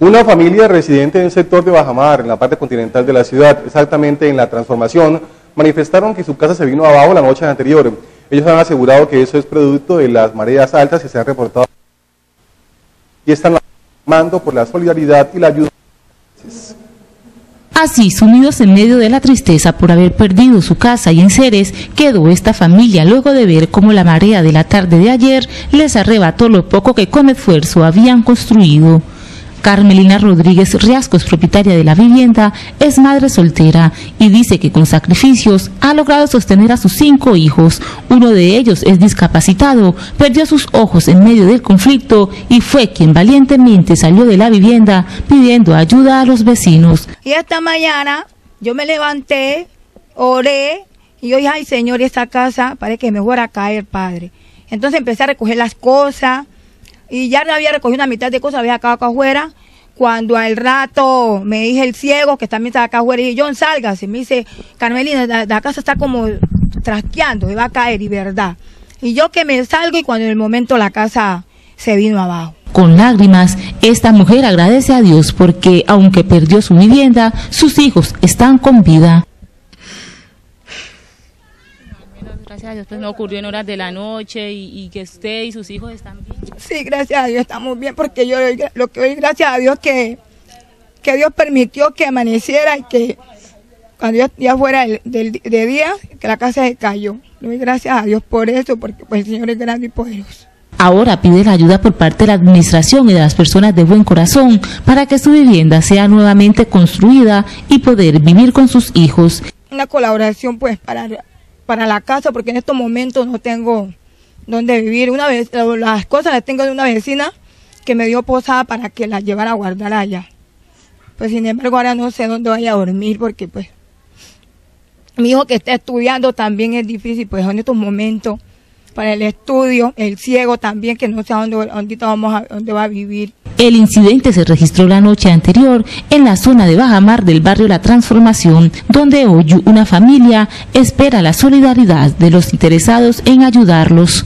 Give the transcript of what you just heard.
Una familia residente en el sector de Bajamar, en la parte continental de la ciudad, exactamente en la transformación, manifestaron que su casa se vino abajo la noche anterior. Ellos han asegurado que eso es producto de las mareas altas que se han reportado y están llamando por la solidaridad y la ayuda. Así, sumidos en medio de la tristeza por haber perdido su casa y enseres, quedó esta familia luego de ver cómo la marea de la tarde de ayer les arrebató lo poco que con esfuerzo habían construido. Carmelina Rodríguez Riascos, propietaria de la vivienda, es madre soltera y dice que con sacrificios ha logrado sostener a sus cinco hijos. Uno de ellos es discapacitado, perdió sus ojos en medio del conflicto y fue quien valientemente salió de la vivienda pidiendo ayuda a los vecinos. Y esta mañana yo me levanté, oré y yo dije, ay Señor, esta casa parece que me fuera a caer, Padre. Entonces empecé a recoger las cosas y ya había recogido una mitad de cosas, había acá, acá afuera. Cuando al rato me dije el ciego, que también estaba acá afuera, y John, salga. Y me dice, Carmelina, la, casa está como trasteando, me va a caer, y verdad. Y yo que me salgo y cuando en el momento la casa se vino abajo. Con lágrimas, esta mujer agradece a Dios porque, aunque perdió su vivienda, sus hijos están con vida. Gracias a Dios, pues no ocurrió en horas de la noche y, que usted y sus hijos están bien. Sí, gracias a Dios estamos bien porque yo lo que hoy, gracias a Dios que, que Dios permitió que amaneciera y que cuando ya fuera del, de día, que la casa se cayó. doy gracias a Dios por eso, porque pues, el Señor es grande y poderoso. Ahora pide la ayuda por parte de la administración y de las personas de buen corazón para que su vivienda sea nuevamente construida y poder vivir con sus hijos. Una colaboración pues para para la casa porque en estos momentos no tengo donde vivir. Una vez las cosas las tengo de una vecina que me dio posada para que las llevara a guardar allá. Pues sin embargo ahora no sé dónde vaya a dormir porque pues mi hijo que está estudiando también es difícil pues en estos momentos para el estudio, el ciego también que no sé dónde, dónde, vamos a, dónde va a vivir. El incidente se registró la noche anterior en la zona de Bajamar del barrio La Transformación, donde hoy una familia espera la solidaridad de los interesados en ayudarlos.